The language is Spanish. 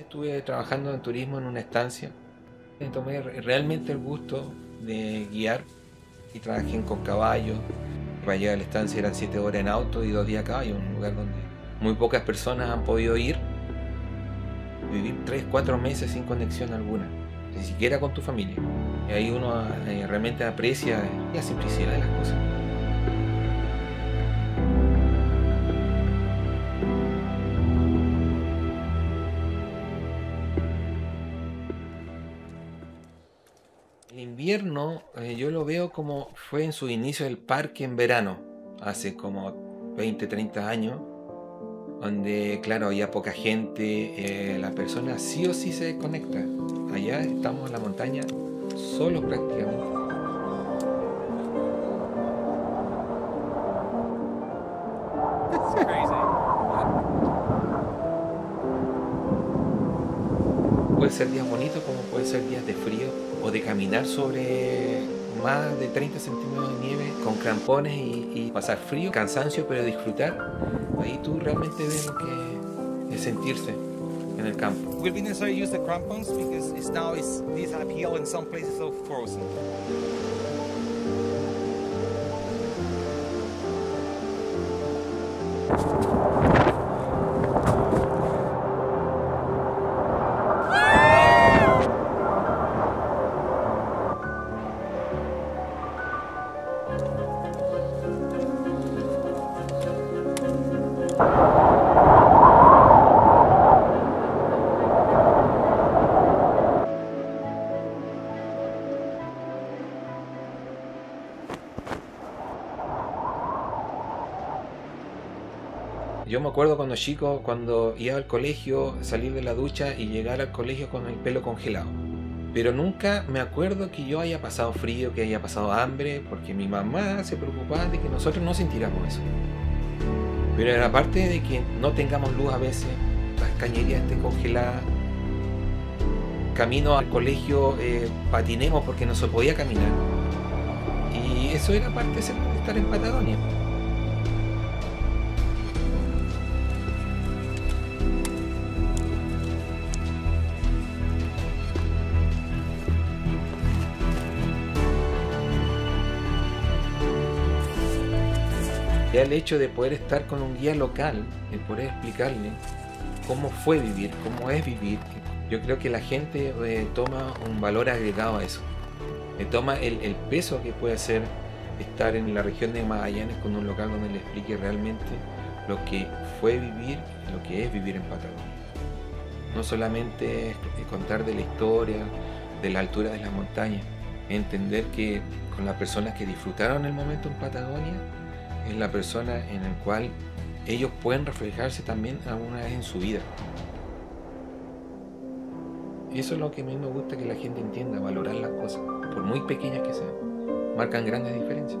Estuve trabajando en turismo en una estancia. Me tomé realmente el gusto de guiar y trabajé con caballos. Para llegar a la estancia eran 7 horas en auto y 2 días a caballo, un lugar donde muy pocas personas han podido ir. Vivir 3, 4 meses sin conexión alguna, ni siquiera con tu familia. Y ahí uno eh, realmente aprecia la simplicidad de las cosas. El invierno eh, yo lo veo como fue en su inicio del parque en verano, hace como 20, 30 años, donde claro, había poca gente, eh, la persona sí o sí se desconecta. Allá estamos en la montaña solos prácticamente. Puede ser días bonitos como puede ser días de frío o de caminar sobre más de 30 centímetros de nieve con crampones y, y pasar frío, cansancio, pero disfrutar. Ahí tú realmente ves lo que es sentirse en el campo. Will be necessary use the crampons because it's now it's these uphill and some places so frozen. Yo me acuerdo cuando chico, cuando iba al colegio, salir de la ducha y llegar al colegio con el pelo congelado. Pero nunca me acuerdo que yo haya pasado frío, que haya pasado hambre, porque mi mamá se preocupaba de que nosotros no sintiéramos eso. Pero era parte de que no tengamos luz a veces, las cañerías estén congeladas, camino al colegio eh, patinemos porque no se podía caminar. Y eso era parte de estar en Patagonia. Ya el hecho de poder estar con un guía local, de poder explicarle cómo fue vivir, cómo es vivir, yo creo que la gente eh, toma un valor agregado a eso. Le toma el, peso que puede ser estar en la región de Magallanes con un local donde le explique realmente lo que fue vivir lo que es vivir en Patagonia. No solamente contar de la historia, de la altura de las montañas, entender que con las personas que disfrutaron el momento en Patagonia, es la persona en el cual ellos pueden reflejarse también alguna vez en su vida. Eso es lo que a mí me gusta que la gente entienda, valorar las cosas, por muy pequeñas que sean, marcan grandes diferencias.